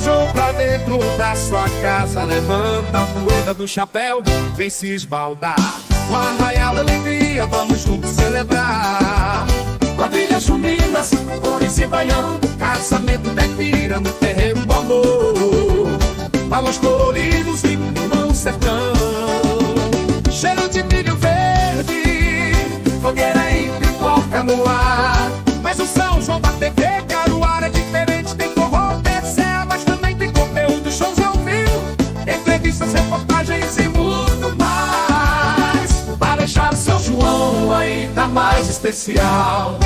João pra dentro da sua casa. Levanta a poeira do chapéu, vem se esbaldar. Com a arraial alegria, vamos juntos celebrar. Quadrilhas juninas, cores e baião. Casamento da pira no terreiro do amor. Balões coloridos no sertão. Cheiro de milho verde Fogueira em pipoca no ar João ainda mais especial